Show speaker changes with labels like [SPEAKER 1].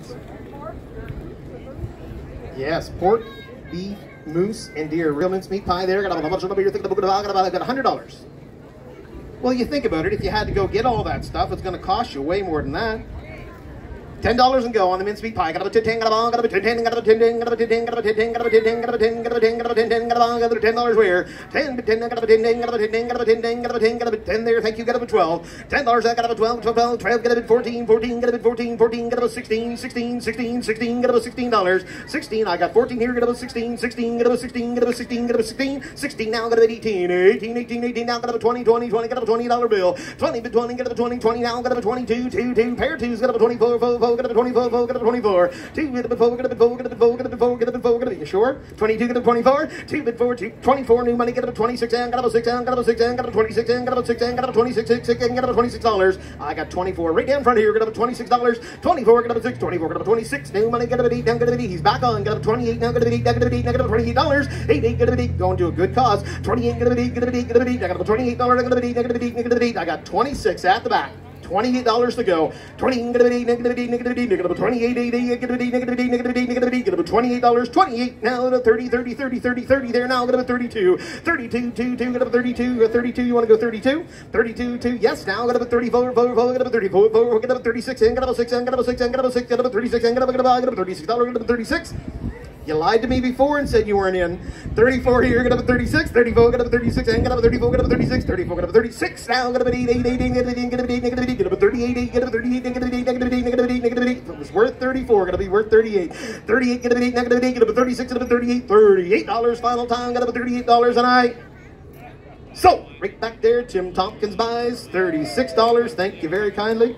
[SPEAKER 1] mince. Yes, pork, beef, moose, and deer. Real mince meat pie there. Got a bunch of you're thinking about got about hundred dollars. Well, you think about it. If you had to go get all that stuff, it's going to cost you way more than that. Ten dollars and go on the mince meat pie. Ten dollars where? Ten ten there, thank you, get up at dollars I got up twelve, twelve, twelve, twelve, get up fourteen, fourteen, get up fourteen, fourteen, get up sixteen, sixteen, sixteen, sixteen, get up sixteen dollars. Sixteen, I got fourteen here, get up sixteen, sixteen, get up sixteen, get up sixteen, get up sixteen, sixteen now, get up eighteen, eighteen, eighteen, eighteen now, get up twenty, twenty, twenty, get a twenty dollar bill. Twenty, twenty, get a twenty, twenty now, get a twenty-two, two, two, pair twos, get a twenty-four, four, four. Got a twenty-four, four get up 24. 2 get up 4, get up 4, get up 4, get up 4, get up 4, get up You sure? 22 get up 24. 2 bit 4, 2, 24 new money, get up 26 and got up 6 and got up 6 and got up 26 and got up 6 and got up 26 6 6 and got up 26 dollars. I got 24 right down front here, get up 26 dollars. 24 get up 6, 24 get up 26 new money, get up 8 down get up 8. He's back on, get up 28 now get up 8 now get up 8 now get up 28 dollars. 8 8 get up 8 going to a good cause. 28 get up 8 get up 8 get up 8. I got 28 dollars, I got 8 I got 8 I got 8. I got 26 at the back. $28 to go. $28 28 now to 30 30 30 30 30 there now gonna 32 32 2 2 32 32 you want to go 32 32 2 yes now gonna 34 4 4 gonna 34 4 gonna 36 and gonna thirty-six, and gonna 6 and gonna 6 gonna 36 and gonna 36 gonna 36 dollar gonna 36 you lied to me before and said you weren't in. 34 here, get up at 36. 34, get up at 36, and get up at 34, get up at 36. 34, get up at 36. Now get up at 8, 8, 8, 8, get up at 8, get up at 8, negative 8, get up at 38, 8, get up at 38, negative 8, negative 8, negative 8, negative 8. If it was worth 34, gonna be worth 38. 38, get up at 8, negative 8, get up at 36, get up at 38. $38 final time, get up at $38 and I. So, right back there, Tim Tompkins buys $36. Thank you very kindly.